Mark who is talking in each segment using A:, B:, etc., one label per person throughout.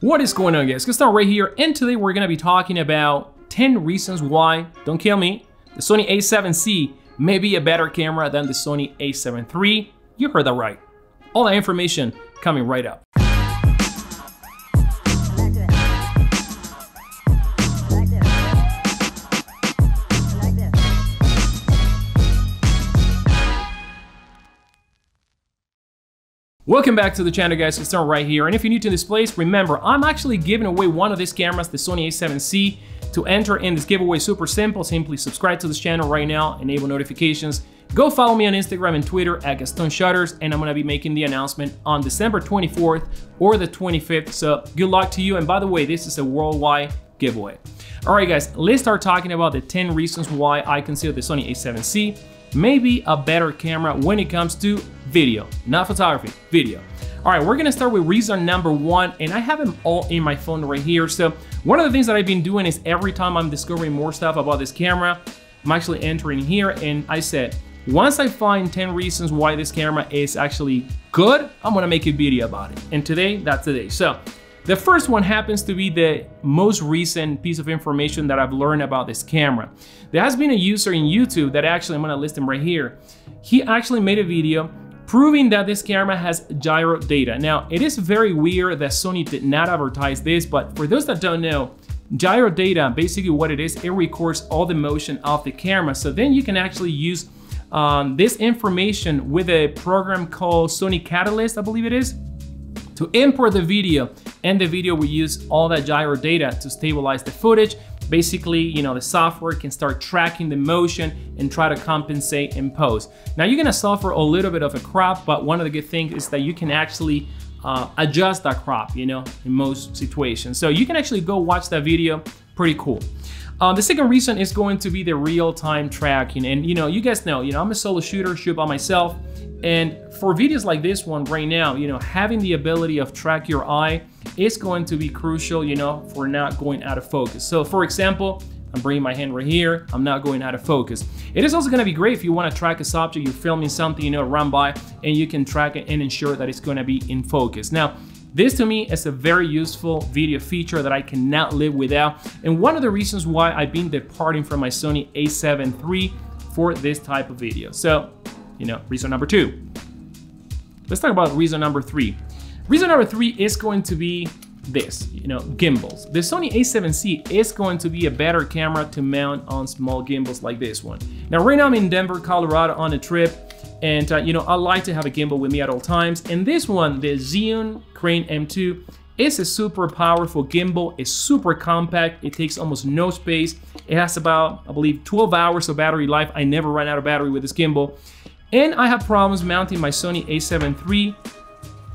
A: What is going on guys? Start right here and today we're gonna be talking about 10 reasons why, don't kill me, the Sony a7C may be a better camera than the Sony a7 III. You heard that right. All that information coming right up. Welcome back to the channel guys, it's right here. And if you're new to this place, remember, I'm actually giving away one of these cameras, the Sony a7C. To enter in this giveaway, super simple, simply subscribe to this channel right now, enable notifications. Go follow me on Instagram and Twitter at Gaston Shutters, and I'm gonna be making the announcement on December 24th or the 25th, so good luck to you. And by the way, this is a worldwide giveaway. All right guys, let's start talking about the 10 reasons why I consider the Sony a7C maybe a better camera when it comes to video, not photography, video. All right, we're gonna start with reason number one, and I have them all in my phone right here. So one of the things that I've been doing is every time I'm discovering more stuff about this camera, I'm actually entering here and I said, once I find 10 reasons why this camera is actually good, I'm gonna make a video about it. And today, that's the day. So the first one happens to be the most recent piece of information that I've learned about this camera. There has been a user in YouTube that actually, I'm gonna list him right here. He actually made a video proving that this camera has gyro data. Now, it is very weird that Sony did not advertise this, but for those that don't know, gyro data, basically what it is, it records all the motion of the camera. So then you can actually use um, this information with a program called Sony Catalyst, I believe it is, to import the video and the video will use all that gyro data to stabilize the footage. Basically, you know, the software can start tracking the motion and try to compensate in post. Now you're gonna suffer a little bit of a crop, but one of the good things is that you can actually uh, adjust that crop, you know, in most situations. So you can actually go watch that video, pretty cool. Uh, the second reason is going to be the real-time tracking. And you know, you guys know, you know, I'm a solo shooter, shoot by myself. And for videos like this one right now, you know, having the ability of track your eye is going to be crucial, you know, for not going out of focus. So for example, I'm bringing my hand right here, I'm not going out of focus. It is also gonna be great if you wanna track a subject, you're filming something, you know, run by, and you can track it and ensure that it's gonna be in focus. Now, this to me is a very useful video feature that I cannot live without, and one of the reasons why I've been departing from my Sony a7 III for this type of video. So you know, reason number two. Let's talk about reason number three. Reason number three is going to be this, you know, gimbals. The Sony a7C is going to be a better camera to mount on small gimbals like this one. Now, right now I'm in Denver, Colorado on a trip, and uh, you know, I like to have a gimbal with me at all times. And this one, the Zhiyun Crane M2, is a super powerful gimbal. It's super compact. It takes almost no space. It has about, I believe, 12 hours of battery life. I never run out of battery with this gimbal. And I have problems mounting my Sony a7 III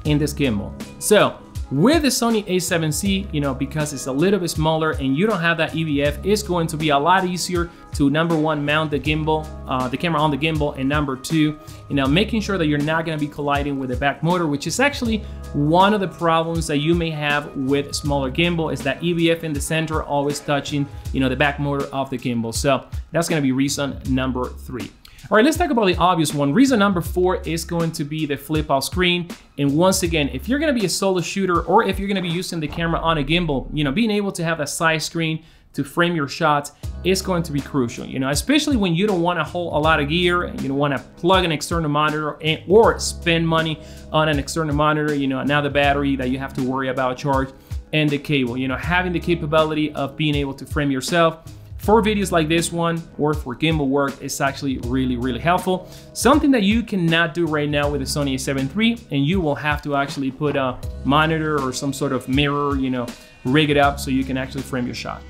A: in this gimbal. So with the Sony a7C, you know, because it's a little bit smaller and you don't have that EVF, it's going to be a lot easier to number one, mount the gimbal, uh, the camera on the gimbal, and number two, you know, making sure that you're not gonna be colliding with the back motor, which is actually one of the problems that you may have with smaller gimbal is that EVF in the center always touching, you know, the back motor of the gimbal. So that's gonna be reason number three. All right, let's talk about the obvious one. Reason number four is going to be the flip out screen. And once again, if you're gonna be a solo shooter or if you're gonna be using the camera on a gimbal, you know, being able to have that side screen to frame your shots is going to be crucial, you know, especially when you don't want to hold a lot of gear and you don't want to plug an external monitor and, or spend money on an external monitor, you know, another battery that you have to worry about charge and the cable, you know, having the capability of being able to frame yourself for videos like this one or for gimbal work it's actually really, really helpful. Something that you cannot do right now with the Sony a7 III and you will have to actually put a monitor or some sort of mirror, you know, rig it up so you can actually frame your shot.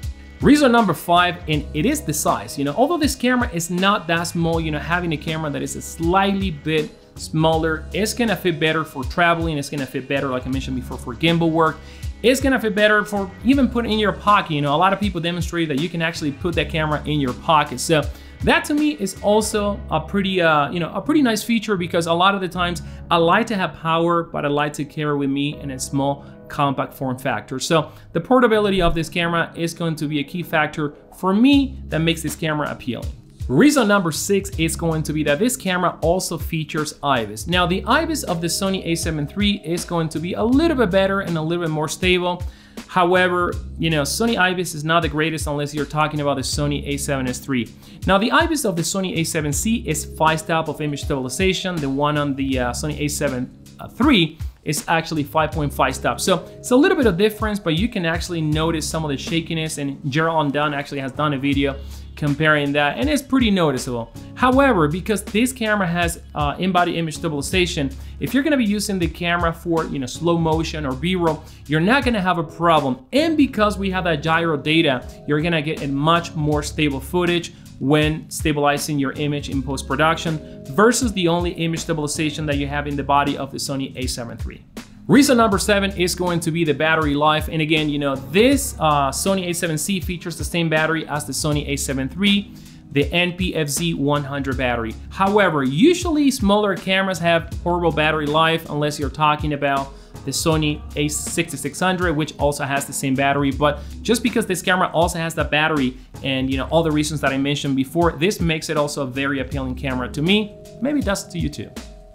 A: Reason number five, and it is the size. You know, although this camera is not that small, you know, having a camera that is a slightly bit smaller, it's gonna fit better for traveling, it's gonna fit better, like I mentioned before, for gimbal work. It's gonna fit better for even putting in your pocket. You know, a lot of people demonstrate that you can actually put that camera in your pocket. So that to me is also a pretty, uh, you know, a pretty nice feature because a lot of the times I like to have power, but I like to carry with me in a small compact form factor. So the portability of this camera is going to be a key factor for me that makes this camera appealing. Reason number six is going to be that this camera also features IBIS. Now the IBIS of the Sony a7 III is going to be a little bit better and a little bit more stable. However, you know, Sony IBIS is not the greatest unless you're talking about the Sony a7S III. Now, the IBIS of the Sony a7C is 5-stop of image stabilization. The one on the uh, Sony a7 III is actually 5.5 stops. So it's a little bit of difference, but you can actually notice some of the shakiness and Gerald Undone actually has done a video comparing that and it's pretty noticeable. However, because this camera has uh, in-body image stabilization, if you're gonna be using the camera for you know slow motion or B-roll, you're not gonna have a problem. And because we have that gyro data, you're gonna get a much more stable footage when stabilizing your image in post-production versus the only image stabilization that you have in the body of the Sony a7 III. Reason number seven is going to be the battery life. And again, you know, this uh, Sony a7C features the same battery as the Sony a7 III, the NP-FZ 100 battery. However, usually smaller cameras have horrible battery life unless you're talking about the Sony a6600, which also has the same battery. But just because this camera also has that battery and you know all the reasons that I mentioned before, this makes it also a very appealing camera to me. Maybe it does to you too.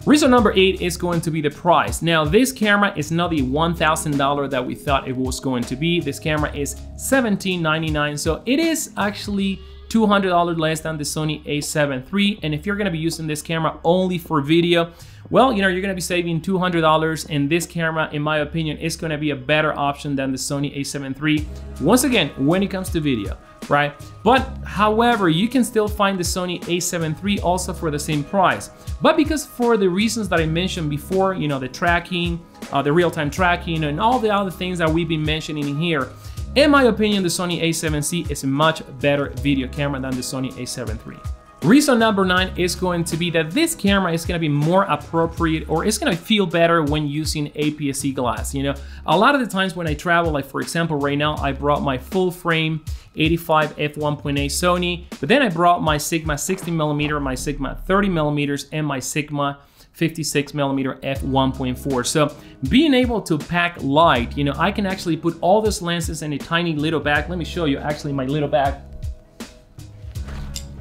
A: Reason number eight is going to be the price. Now, this camera is not the $1,000 that we thought it was going to be. This camera is $17.99, so it is actually $200 less than the Sony a7 III. And if you're gonna be using this camera only for video, well, you know, you're gonna be saving $200 and this camera, in my opinion, is gonna be a better option than the Sony a7 III. Once again, when it comes to video right? But however, you can still find the Sony a7 III also for the same price. But because for the reasons that I mentioned before, you know, the tracking, uh, the real-time tracking, and all the other things that we've been mentioning here, in my opinion, the Sony a7C is a much better video camera than the Sony a7 III. Reason number nine is going to be that this camera is going to be more appropriate or it's going to feel better when using APS-C glass. You know, a lot of the times when I travel, like for example, right now I brought my full frame 85 f1.8 Sony, but then I brought my Sigma 60 millimeter, my Sigma 30 millimeters, and my Sigma 56 millimeter f1.4. So being able to pack light, you know, I can actually put all these lenses in a tiny little bag. Let me show you actually my little bag.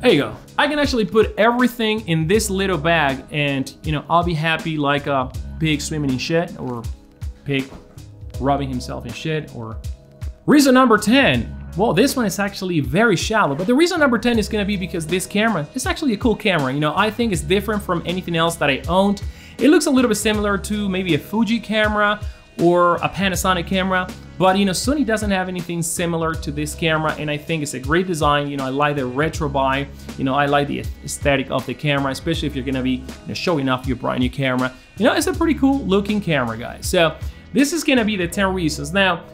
A: There you go. I can actually put everything in this little bag and, you know, I'll be happy like a pig swimming in shit or pig rubbing himself in shit or... Reason number 10. Well, this one is actually very shallow, but the reason number 10 is gonna be because this camera is actually a cool camera. You know, I think it's different from anything else that I owned. It looks a little bit similar to maybe a Fuji camera or a Panasonic camera, but you know, Sony doesn't have anything similar to this camera and I think it's a great design. You know, I like the retro buy. You know, I like the aesthetic of the camera, especially if you're gonna be you know, showing off your brand new camera. You know, it's a pretty cool looking camera, guys. So this is gonna be the 10 reasons. Now,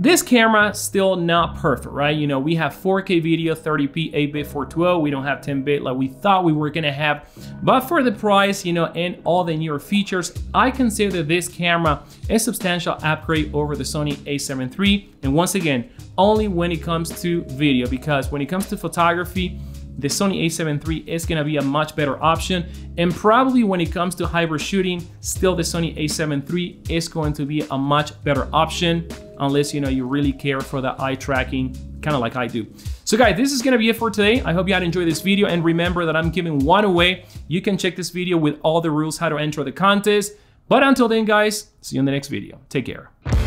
A: this camera still not perfect, right? You know, we have 4K video, 30p, 8-bit 420. We don't have 10-bit like we thought we were gonna have. But for the price, you know, and all the newer features, I consider this camera a substantial upgrade over the Sony a7 III. And once again, only when it comes to video, because when it comes to photography, the Sony a7 III is gonna be a much better option. And probably when it comes to hybrid shooting, still the Sony a7 III is going to be a much better option unless you know you really care for the eye tracking, kind of like I do. So guys, this is gonna be it for today. I hope you had enjoyed this video and remember that I'm giving one away. You can check this video with all the rules how to enter the contest. But until then guys, see you in the next video. Take care.